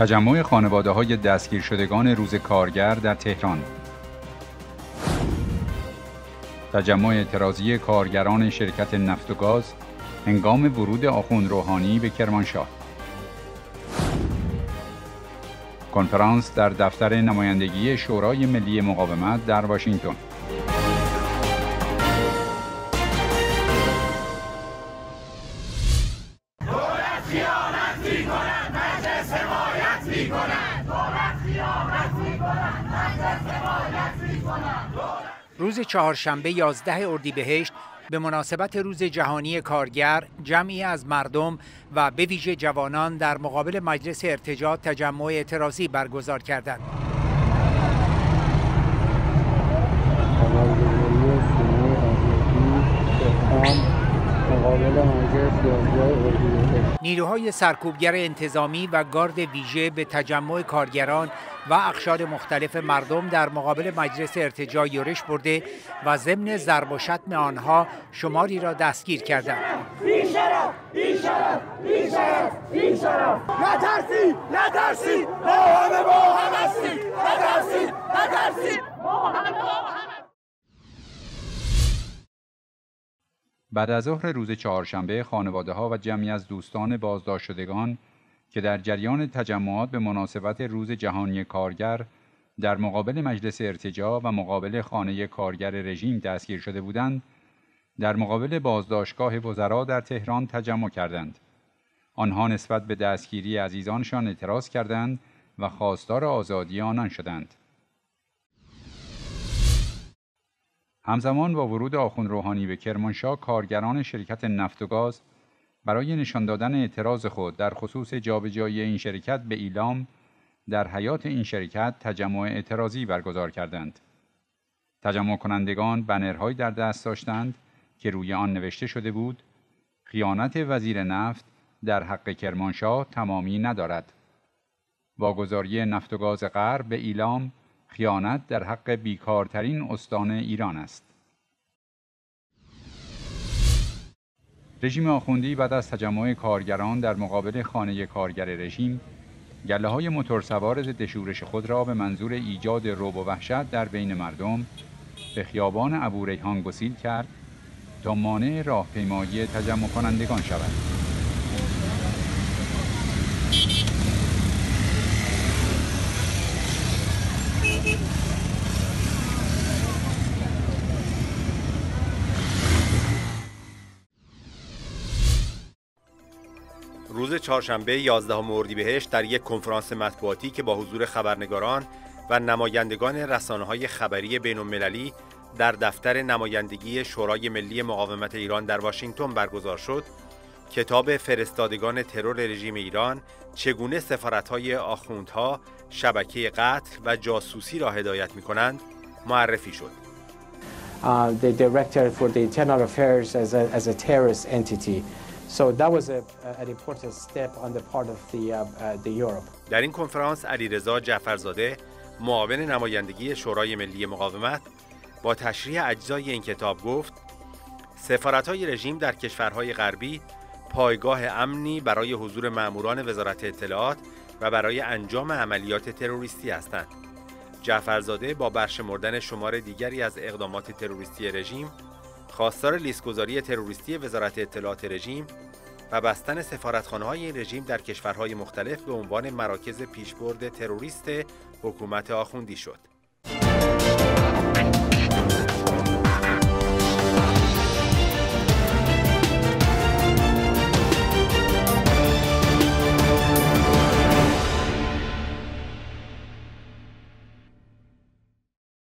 تجمع خانواده های دستگیر شدگان روز کارگر در تهران. تجمع اعتراضی کارگران شرکت نفت و گاز هنگام ورود آخوند روحانی به کرمانشاه. کنفرانس در دفتر نمایندگی شورای ملی مقاومت در واشنگتن. روز چهارشنبه 11 اردیبهشت به مناسبت روز جهانی کارگر جمعی از مردم و به ویژه جوانان در مقابل مجلس ارتجاع تجمع اعتراضی برگزار کردند. نیروهای سرکوبگر انتظامی و گارد ویژه به تجمع کارگران و اقشار مختلف مردم در مقابل مجلس ارتجاع یورش برده و ضمن ضرب و شتم آنها شماری را دستگیر کردند. بیشرف بیشرف بیشرف بیشرف. نترسید نترسید ما همه با هم هستیم. نترسید نترسید بعد از ظهر روز چهارشنبه خانواده ها و جمعی از دوستان بازداشت شدگان که در جریان تجمعات به مناسبت روز جهانی کارگر در مقابل مجلس ارتجاع و مقابل خانه کارگر رژیم دستگیر شده بودند در مقابل بازداشتگاه وزرا در تهران تجمع کردند. آنها نسبت به دستگیری عزیزانشان اعتراض کردند و خواستار آزادی آنان شدند. همزمان با ورود آخوند روحانی به کرمانشاه کارگران شرکت نفت و گاز برای نشان دادن اعتراض خود در خصوص جابجایی این شرکت به ایلام در حیات این شرکت تجمع اعتراضی برگزار کردند. تجمع کنندگان بنرهایی در دست داشتند که روی آن نوشته شده بود خیانت وزیر نفت در حق کرمانشاه تمامی ندارد. واگذاری نفت و گاز غرب به ایلام خیانت در حق بیکارترین استان ایران است. رژیم آخوندی بعد از تجمع کارگران در مقابل خانه کارگر رژیم گله های موتورسوار ضد شورش خود را به منظور ایجاد روب و وحشت در بین مردم به خیابان ابو ریحان گسیل کرد تا مانع راهپیمایی تجمع کنندگان شود. روز چهارشنبه 11 اردیبهشت در یک کنفرانس مطبوعاتی که با حضور خبرنگاران و نمایندگان رسانه های خبری بین المللی در دفتر نمایندگی شورای ملی مقاومت ایران در واشنگتن برگزار شد کتاب فرستادگان ترور رژیم ایران چگونه سفارتهای آخوندها شبکه قتل و جاسوسی را هدایت می کنند معرفی شد. Uh, the director for the internal affairs as a, as a terrorist entity. So that was a, an important step on the part of the, uh, uh, the Europe. در این کنفرانس علیرضا جعفرزاده معاون نمایندگی شورای ملی مقاومت با تشریح اجزای این کتاب گفت سفارت‌های رژیم در کشورهای غربی پایگاه امنی برای حضور ماموران وزارت اطلاعات و برای انجام عملیات تروریستی هستند. جعفرزاده با برشمردن شمار دیگری از اقدامات تروریستی رژیم خواستار لیستگذاری تروریستی وزارت اطلاعات رژیم و بستن سفارتخانه های این رژیم در کشورهای مختلف به عنوان مراکز پیشبرد تروریست حکومت آخوندی شد.